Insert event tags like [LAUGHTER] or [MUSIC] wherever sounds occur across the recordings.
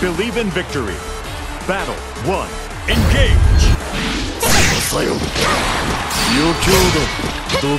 Believe in victory. Battle 1. Engage! さよ余興だど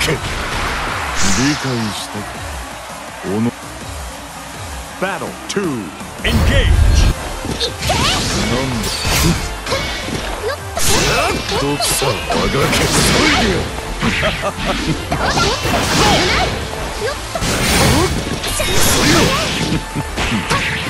け。理解したおの。Battle 2. Engage! なんだ。どさああがけ。そいでよそいよ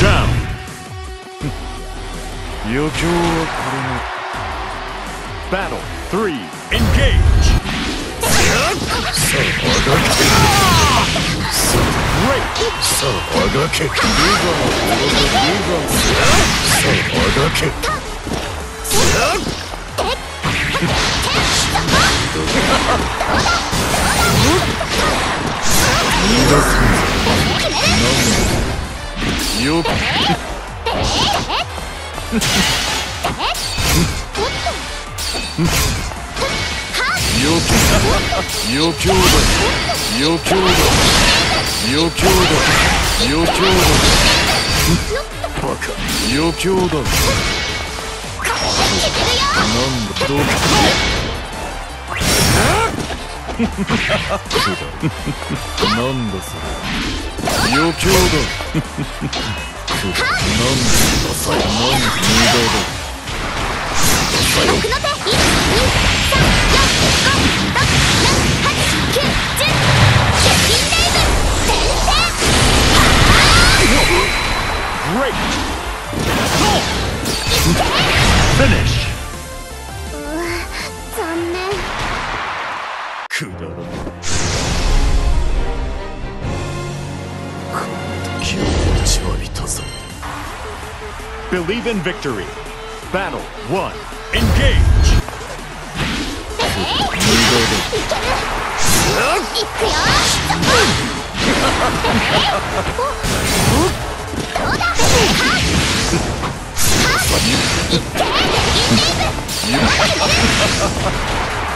Down! 余興は Battle 3. Engage! これのさああがけ Great! さああがけルザのルザさああがけ逃がすんぞなんだよく余興だ余興だ余興だ余興だバカ余興だなんだどうなんだそれ余興だなんださよなんだ無駄だ Great! Finish! くだらないこの時を待ちわびたぞ Believe in victory. Battle 1. Engage! 無駄だいくよ無駄だ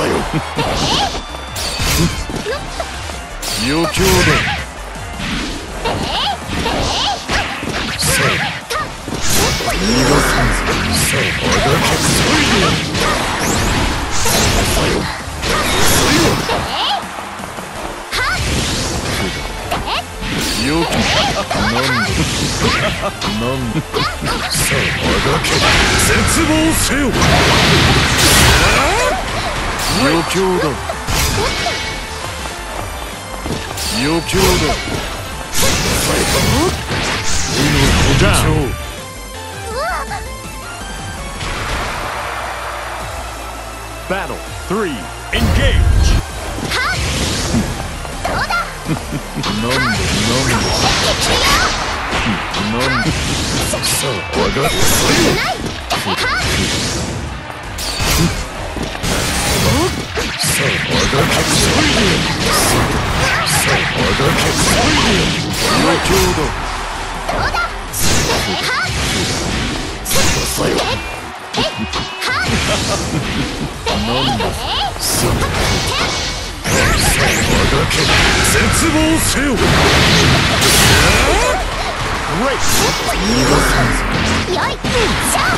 さよ。余興ださあ逃がすんぞさああがけそいよさよそいよ絶望せよ。余興だ余興ださよ Down! の Battle 3. Engage! 飲んで飲んで飲んでさあ分かったさあ分かったさあ分かったよいしょ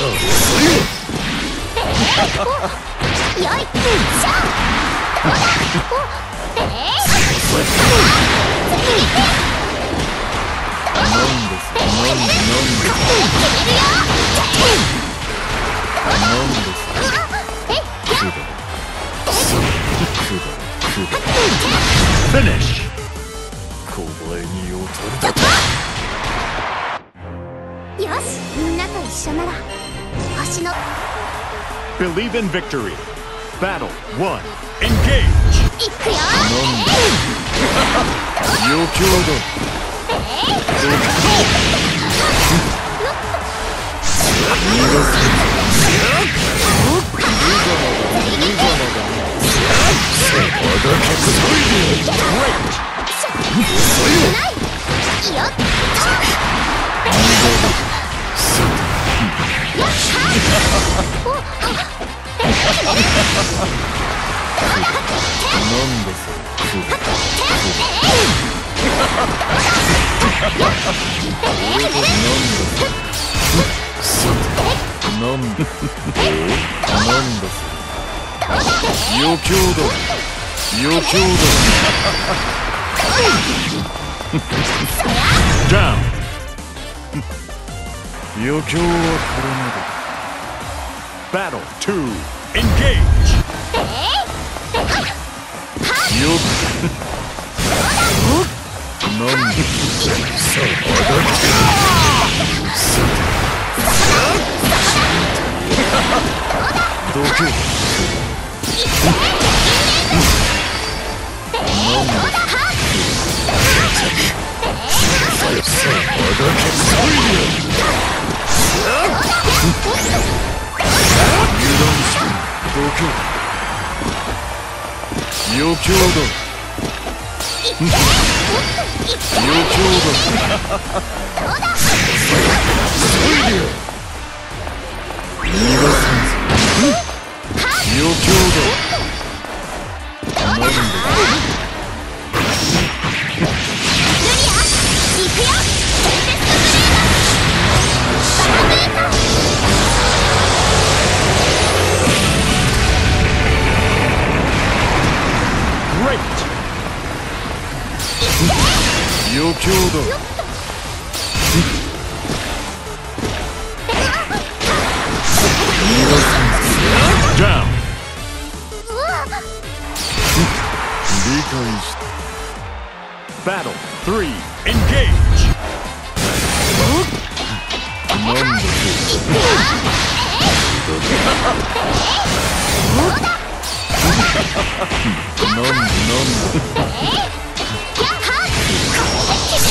よいしょ飲んでさ飲んで飲んで飲んでさくださくだくだ Finish! 小前に劣るだよしみんなと一緒なら Believe in victory. Battle one. Engage. [LAUGHS] You Great. 何でそれなんだよ余興だ余興だダ余興はこれまで Battle 2. Engage! よく飲んでさああがってさあどけ飲んでさあさああがけ油断してどけ余興だ余興だ逃がさんぞ余興だ余興だ Down! 理解した Battle 3. Engage! 飲んで飲んで飲んでさああがっ[LAUGHS] て Great! さよ無駄ださああ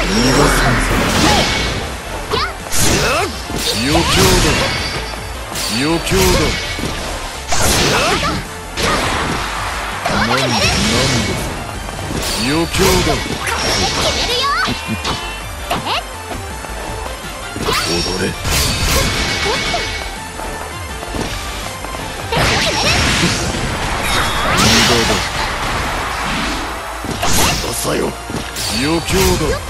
余興だ余興だ飲んで飲んで余興だ決めるよ踊れ無駄ださよ余興だ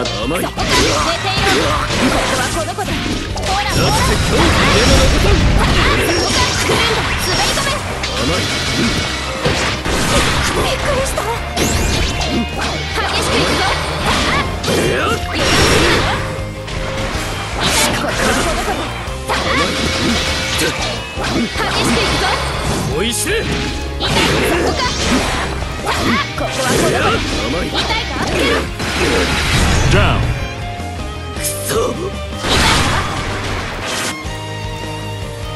邪魔だ甘い。ここはこの子でほらほら滑り止め甘い。びっくりした激しくいくぞ。ここはこの子で激しくいくぞおいしい痛いそこかここはこの子で甘い痛いか Down.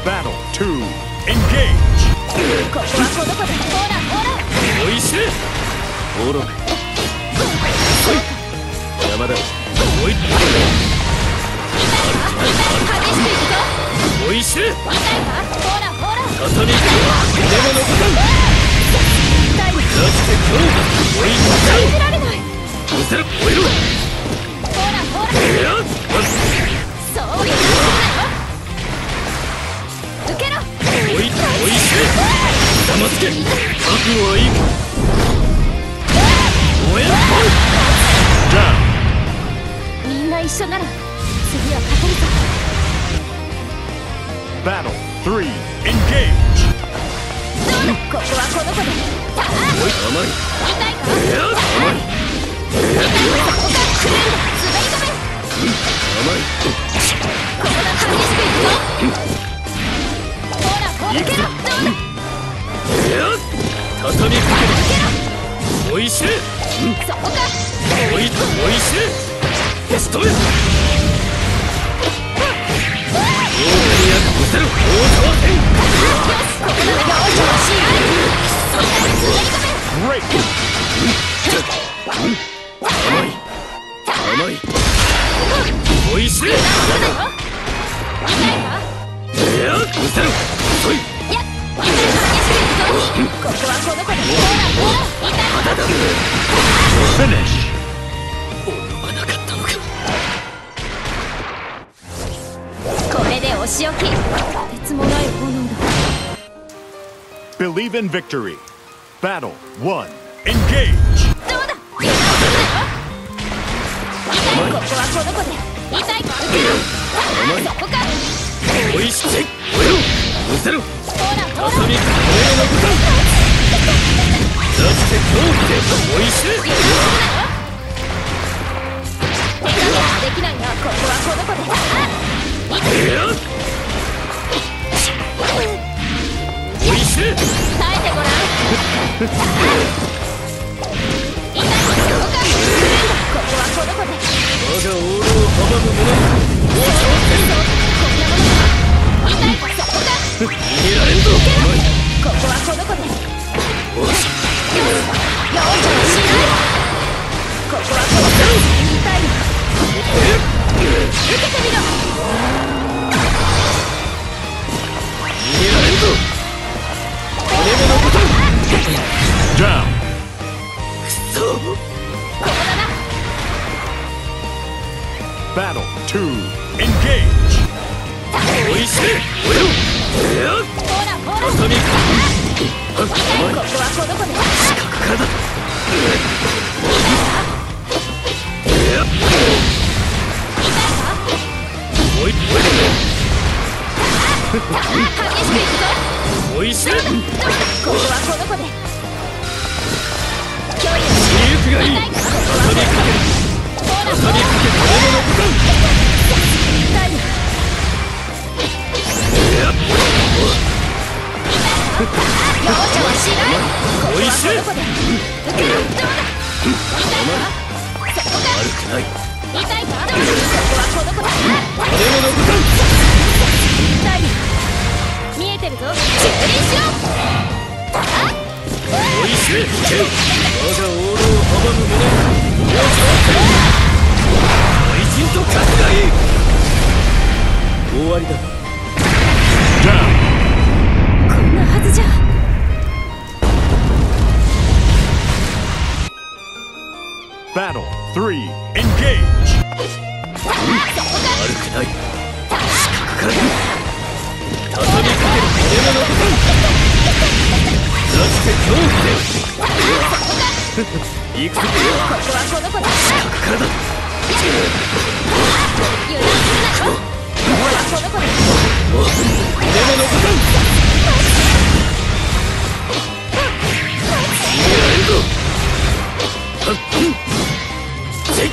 Battle 2. Engage. ここはこの子でほらほら。おいしいほら邪魔だおい激しくい。くぞおいしい痛いかほら。ほら畳み腕の残さん痛い出して今日おいしい。手加減はできないがここはこの子で耐えてごらん痛いそこかここはこの子で我がオールを阻む者こんなもの痛いかそこか逃げられんぞここはこの子でおし容赦はしないここはこの子痛いの受けてみろ逃げられんぞじゃあ、ここだなおいしい。ここはこの子で距離を自由がいい痛いかここは畳みかけるほらほ畳みらかけ骨目のボタン痛いの容赦はしないここはおいしい見えてるぞ。蹂躙しろおいしい。け我がオールを阻む者大人と勝ちがいい。終わりだ Down. こんなはずじゃ Battle 3. Engage. 悪くない。四角から畳みかける骨の部分出して恐怖で行くぞここはこの子だからだ油断するなよここはこの子だ骨の部分逃げられるぞはっせい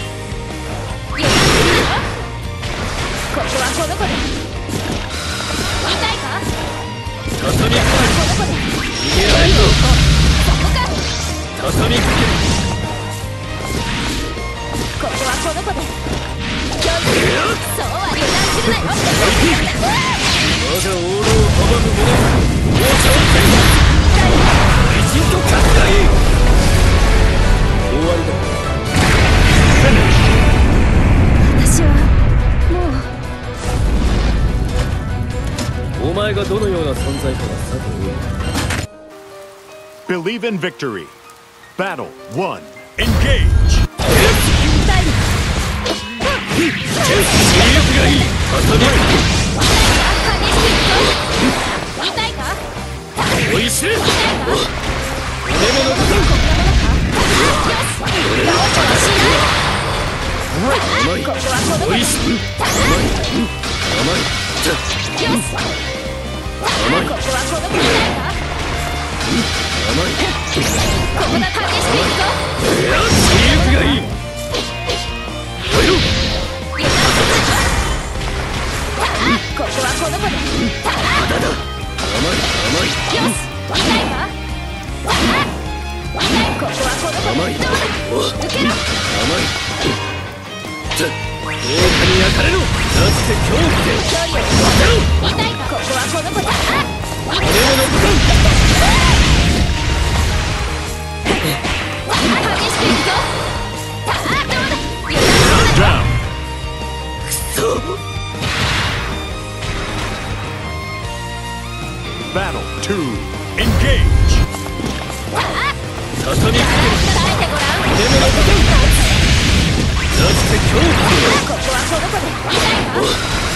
油断するなよここはこの子だ。畳お前がどのような存在かはさておい Believe in victory. Battle 1. Engage. 痛いよし甘いここだ激しくいくぞいや威力がいいおいろ油断するなここはこの子だまだだ甘い甘いよし痛いかここはこの子だ甘いどうだお受けろ甘いじゃ豪華に焼かれろ出して恐怖で。距離を痛いかここはこの子だ骨の部分激しくいくぞあどうだ油断するな Down. そう Battle 2. Engage. 畳みかける耐えてごらん骨の部分出して恐怖でここはこの子だ痛いか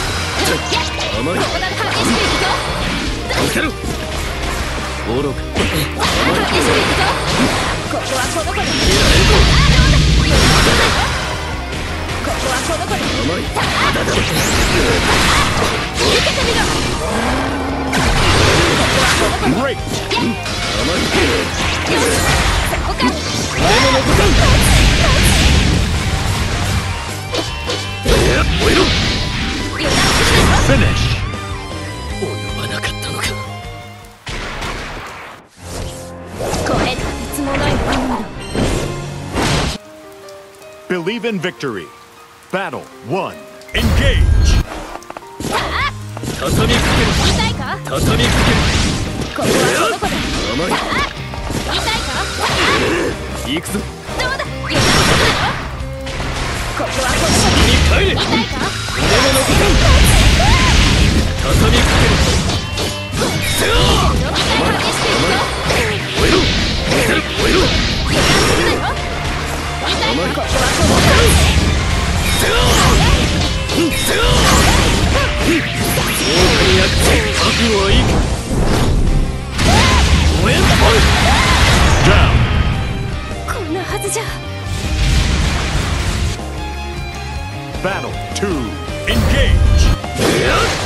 甘いここだ激しくいくぞ見せろ愚か激しくいくぞここはこの子だ逃げられるぞ油断するなよここはこの子だ甘いまだだ受けてみろここはこの子だ Great. 甘いそこか骨の部分いやおいろ Finish. 及ばなかったのかこれとてつもないだ Believe in victory. Battle 1. Engage. 畳みか痛いかける畳みかここはこの子だ痛いか行くぞどうだ油断するなよここはこの子に帰れだ痛いか骨の部分畳みかけるせあ激しくいくぞおいろ見せるおいろ油断するなよ痛いかここはこの子だせあせあ豪華に焼く覚悟はいいかおやっ Down. こんなはずじゃ Battle 2. Engage.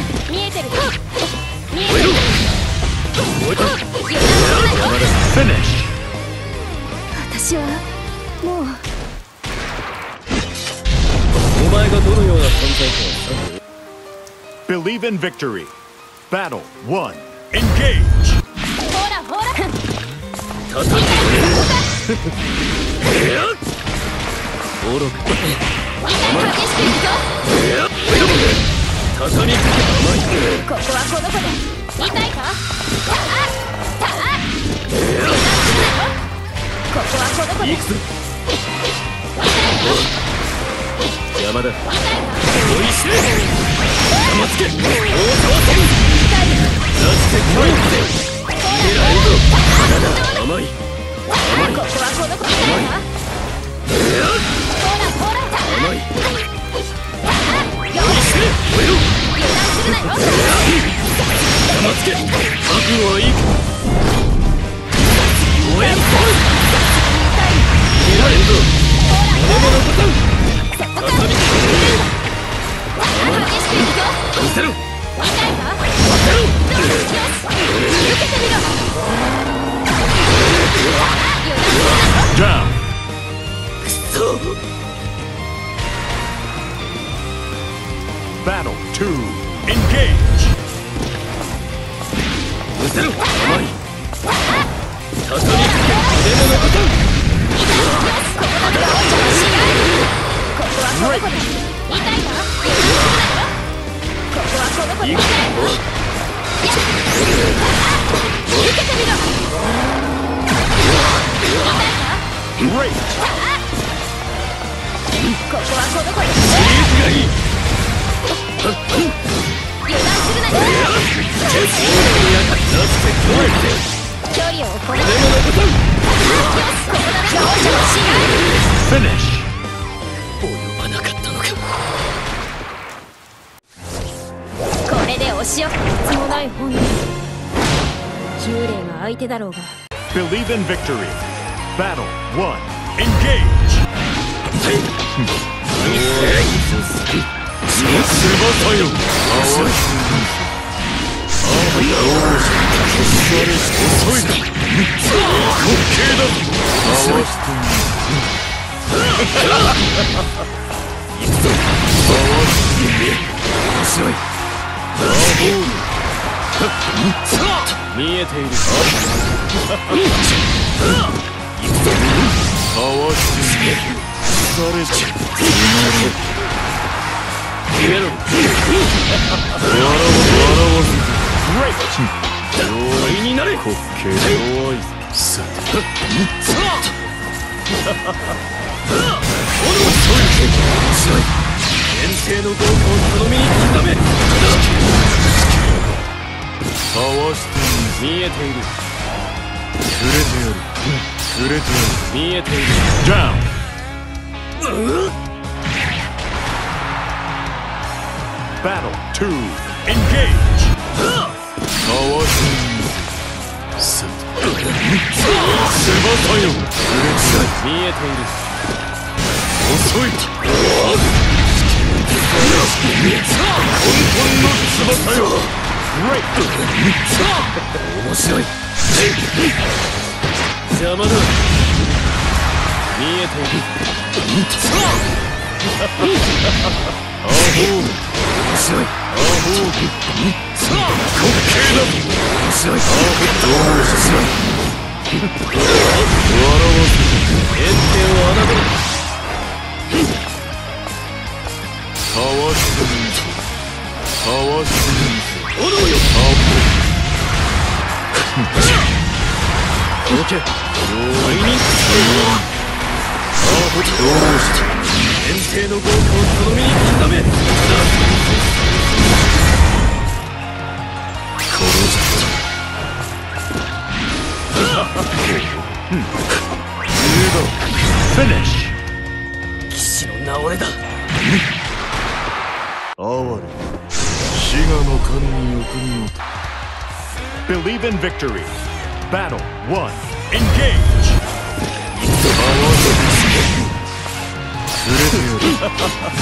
私はもうお前がどのような存在かは Believe in victory. Battle 1. Engage! ほらほら叩き登録痛い激しくいくぞ畳みかけ甘いここはこの子で痛いかたあたあ油断するなよここはこの子でいくぞ山田痛いかおいしい玉つけ大沢飛ぶ痛い出してこいって逃げられるぞ甘い甘いここはこの子痛いほらほら甘いよ。し油断するなよ玉つけ覚悟はいいか応援ボール逃げられるぞ俺も残さん畳みか激しくいくぞけ見せろ Battle 2. Engage! 見せろ甘いかけ俺も残さんここはこの子で Believe in victory. Battle 1. Engage! 翼よ見えている。合わせてされせて Great! 容易になれ滑稽弱いさて限定の豪華を頼みに来ため合わせて見えているくれてやるくれてやる見えている Down! Battle 2. Engage! わせてさて翼よ見えている遅い翼よ Great! 面白い邪魔だ見えているアホーム面白いアホーム滑稽だ面白いアホどうしよう笑わせて限定を侮るかわしてみるかわしてみる炎よどけ容易にアホどうして限定の豪華を頼みに来ため騎士の名折れだ哀れ死がの神に欲にも Believe in victory. Battle 1. Engage! くれてやる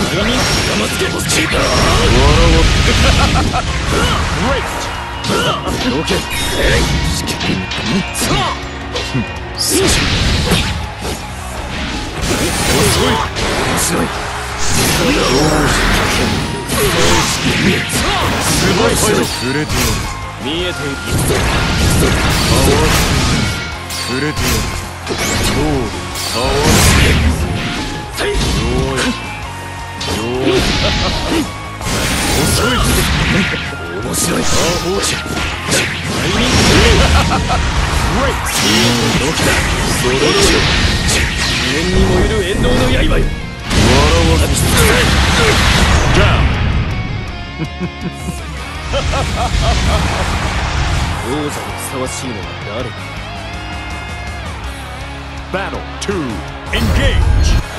どう触れてやる見えて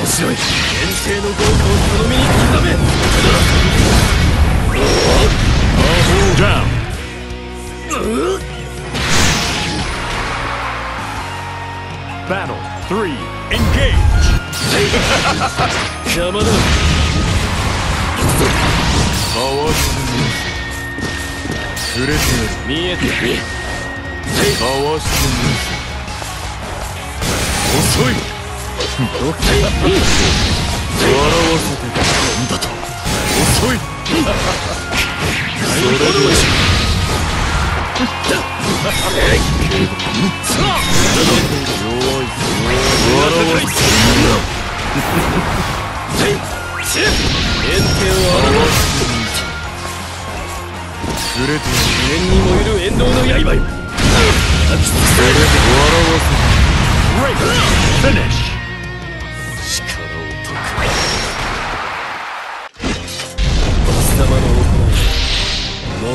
面白い限定の豪華をとどめに刻め Battle 3. Engage. 邪魔だかわしてみせ触れてやる見えているかわしてみせ遅い笑わせてなんだと遅いそれで弱い笑わせて限定を表す触れてやる無限に燃える遠藤の刃よそれで笑わせ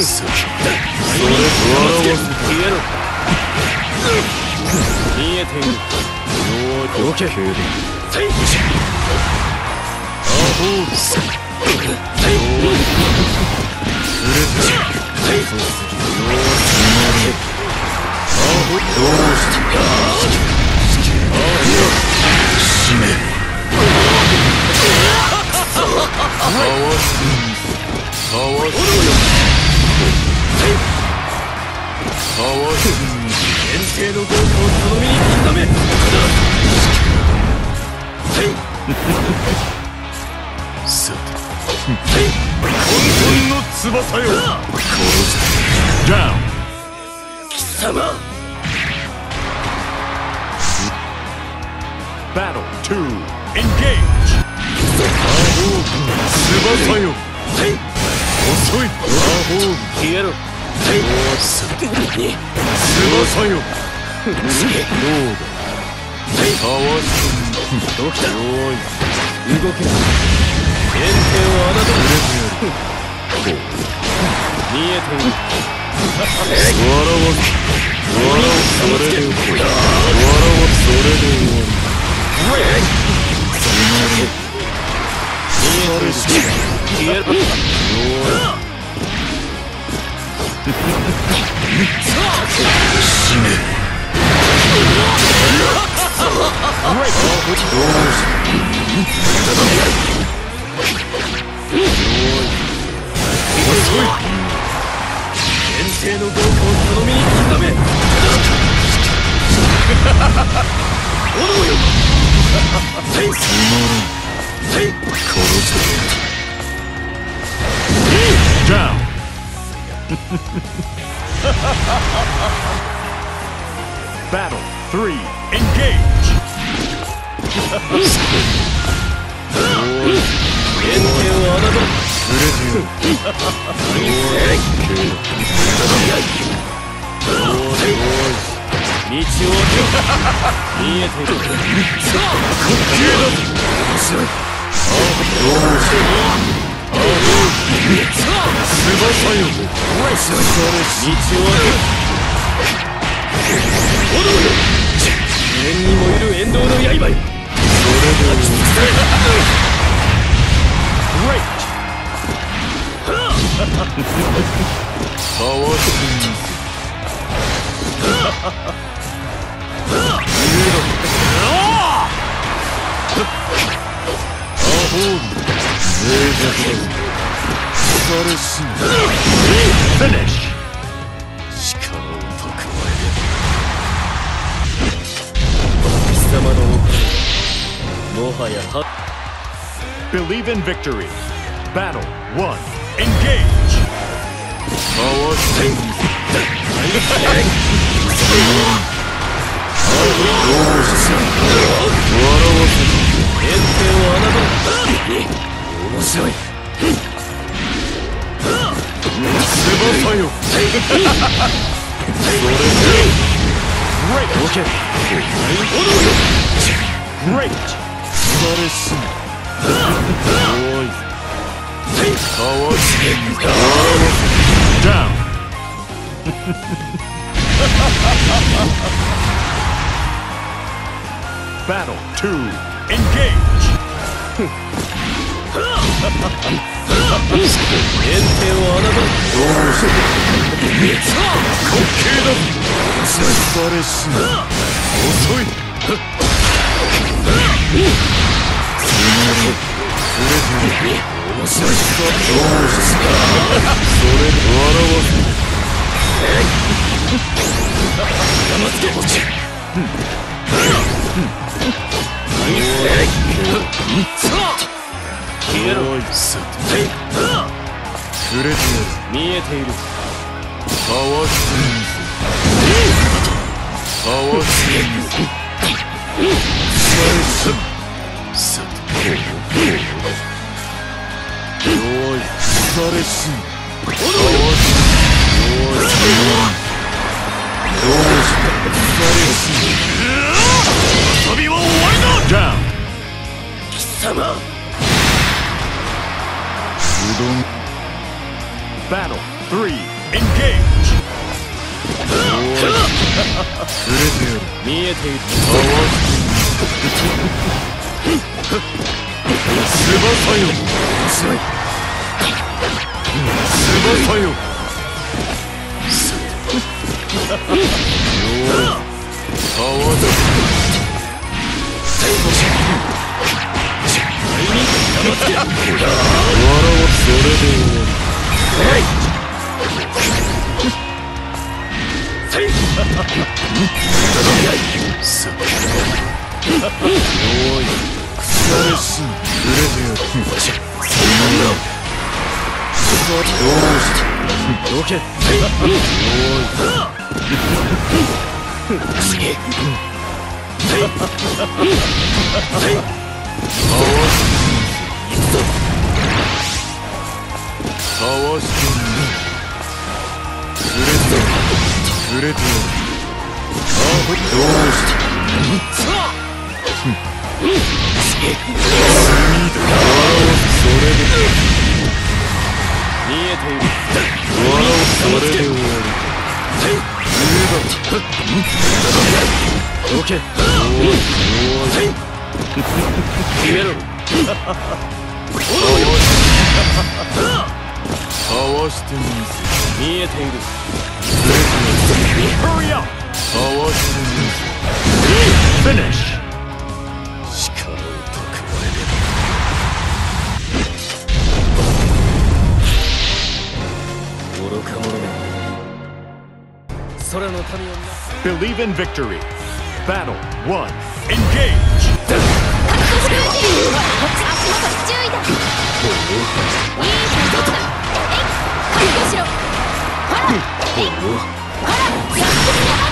それ笑わせ消えろ見えている弱いどけけるアホールス弱い触れてやるそうする弱いアホどうしてアホ死ねかわすかわすかわすみ限定のをとどめに刻めさて混沌の翼よ殺して Down. 貴様 Battle 2. Engage. 翼よ遅い消えろ翼よどうだかわすどき弱い。動け限定を侮るれてやる見えてる笑わす笑わそれで終わり笑わそれで終わり疲れし消えろ死ね限定の豪華をとどめに刻め炎よせいせい殺せ Down. Battle 3. Engage. 原点を侮る触れてやる道を開け見えている翼よ道を開け炎よ無縁に燃える縁動の刃よ Great. かわしてみせ [LAUGHS] Finish. 力を蓄貴様のお金もはやは Believe in victory. Battle 1. Engage. かわしてみ原点を侮る白い翼よ Great. Great. 疲れすぎおいかわしてみせ Down. Battle 2. Engage. それ笑わ山付け消えろ。触れてやる見えている。かわしてみせかわす。ぎさておい疲れす。ぎかわしておいどうして疲れす。ぎ遊びは終わりだ.貴様ているかわして翼よ翼よさてよいかわして笑わそれで終わりさてよい疲れすぎ触れてやるそんなどうしてどけかわしてみせ触れてやる触れてやるあどうしてそれで見えてい。る笑うそれで終わりどけ消えろかわしてみせ見えている Hurry [LAUGHS] up. Believe in victory. はい、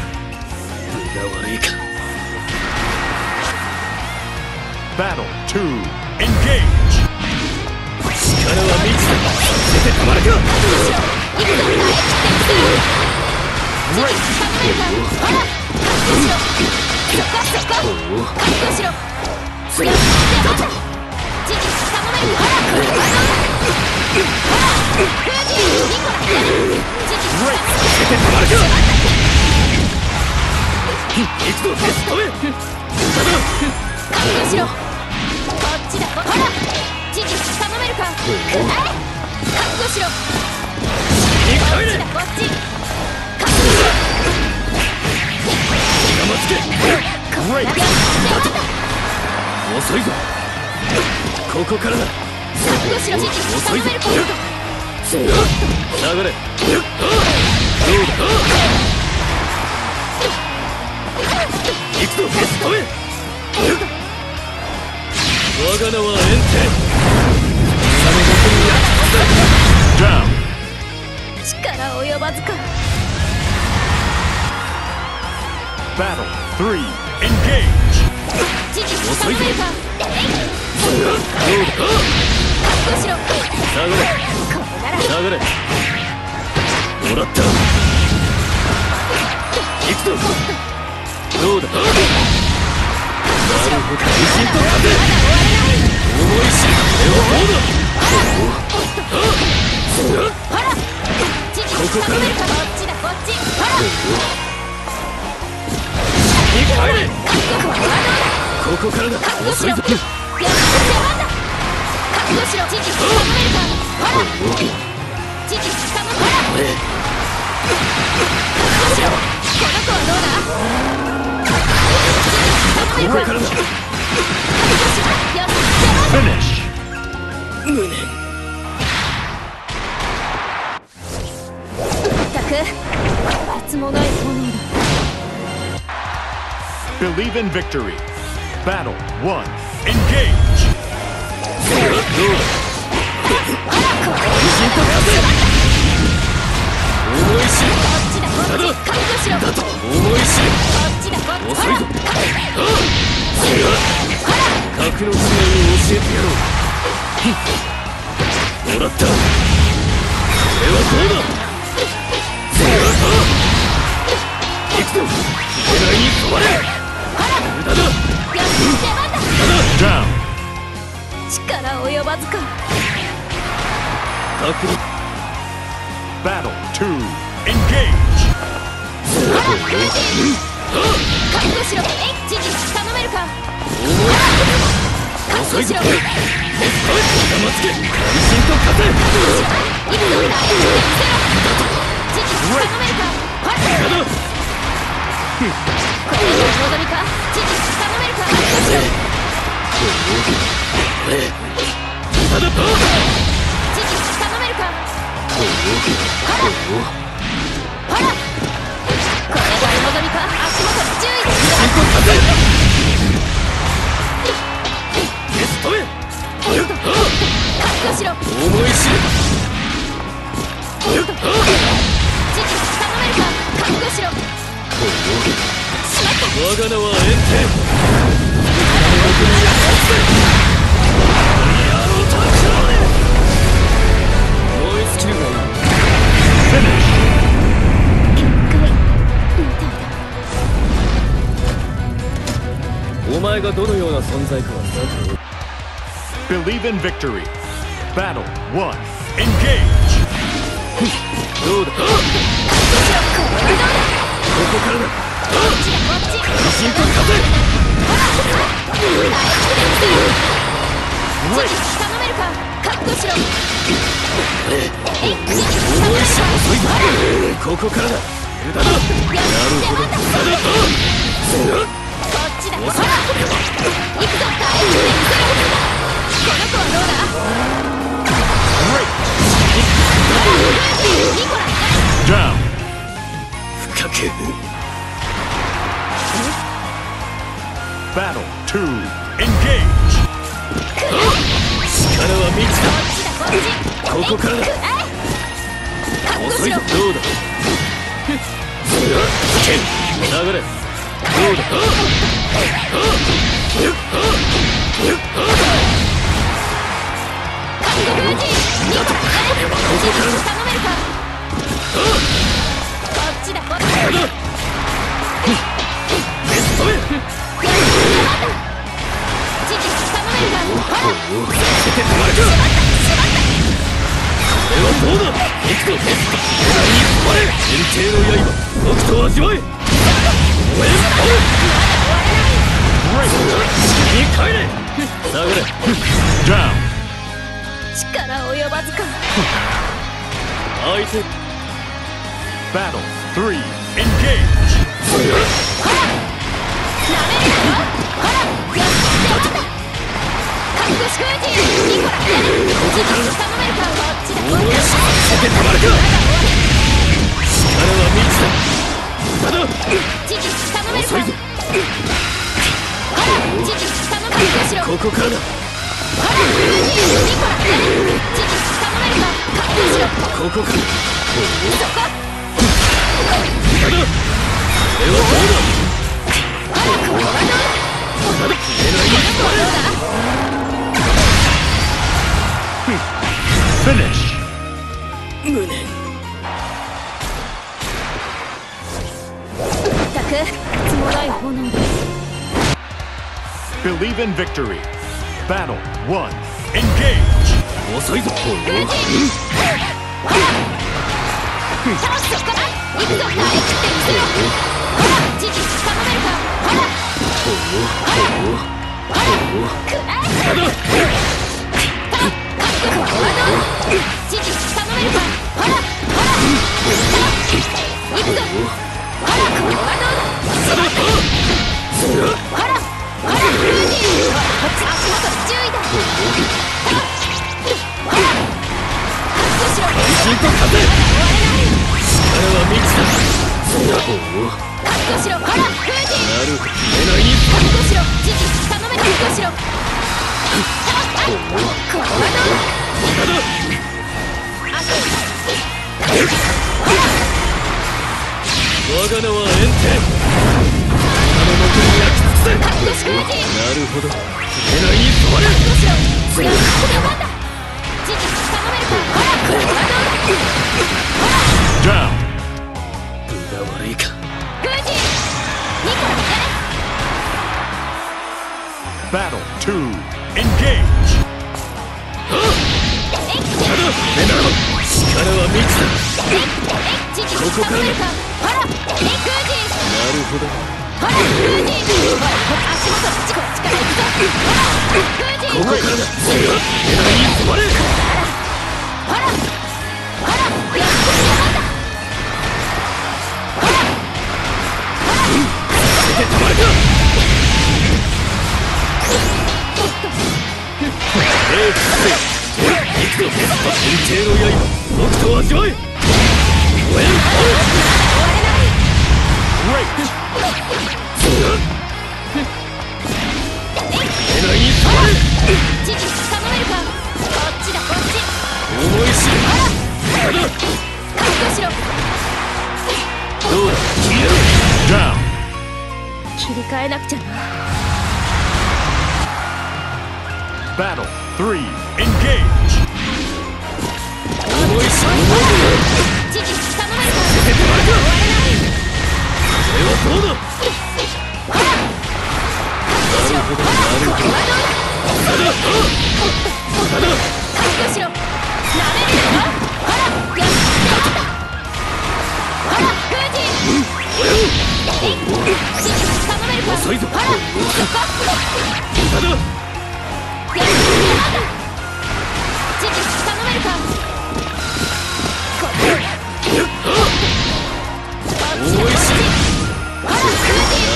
悪いか Battle 2. Engage! 力は未知だ見せてたまるか行くぞ耐えきってみせる時期頼めるかほら覚悟しろそこそこ覚悟しろ強くやばった時期頼めるほらフージニコラ時期頼める見せてたまるか行くぞゲストめ。だな覚悟しろ。こっちだ。ほら。時期頼めるか。くらえ覚悟しろ。に帰れこっちだこっち我慢つけこれだやばった遅いぞ。ここからだ。覚悟しろ時期頼めるか流れ。どうだ行くぞゲストめ我が名は!力及ばずか Battle 3. Engage! 時期頼めるかえいどうだしろこ流れれなら流れもらった行くぞどうだ？なるほど地震といしこれはどうだほら時期頼めるかこっちだ。こっちほらこここからだ。遅いぞ victory. Battle 1. Engage! 覚悟しろえい時期頼めるか覚悟しろ我慢つけ地震と風行くぞ耐えきってみせろ時期頼めるか？ほら無駄だこれが望みか時期頼めるか？覚悟しろ無駄だ時期頼めるかほらほら望みか足元注意だ地震と風ゲストめ覚悟しろ重いし時期頼めるか覚悟しろしまった我が名はエンお前がどのような存在かはさて Believe in victory. Battle 1. Engage! どうだ？ここからだ。自信と風頼めるか。覚悟しろ。重いし遅いぞここからだ。無駄だ。やるほどこの子はどうだ Great. ニコラ Down. 深く Battle two. Engage. 力は未知だこっちだこっちここからだ覚悟しろ遅いぞどうだ剣流れどうだ覚悟ルーティンニコラニコラ頼めるかこっちだこっちだベストメ知事頼めるかほらせてたまるかこれはどうだ？行くぞベストに止まれ天帝の刃！僕と味わえ！力及ばずか。相手。Battle three. Engage. なめるなよほらやってやった覚悟しル。ーティンニコラ知事頼めるかこっちだこっちだせてたまるか力えないに止まれ Finish. 無念ったくつもない炎です Believe in victory. Battle one. Engage. 遅いぞルーティンさあそこだ行くぞ大気ってみせろほら知事頼めるかほらほらくらえただここはどうだ知事頼めるかほらほら行くぞほらここはどうだほら我が名は炎天あの残り焼 Battle two. Engage. なるほどほらルーティンほら足元こっちから行くぞほらルーティンここからだ消えないに止まれほらほらやってしまうんだ出てたまるかええ行くぞ天帝の刃僕と味わえ燃える Great. 消えない切り替えなくちゃな Battle three. Engage. 思い知れ知事頼めるか出てまるか終われないこれはどうだ？な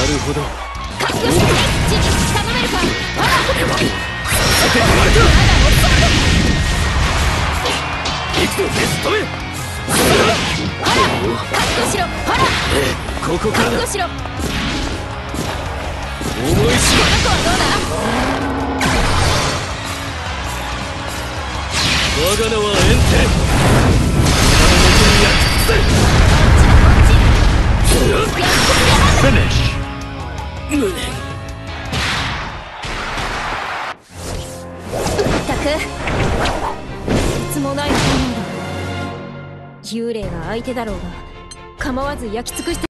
るほど。ほらさて生まれた行くぞベストめほら覚悟しろ。ほらここからだ思い知るの子はどうだ我が名はエンテやっ Finish. 幽霊が相手だろうが構わず焼き尽くして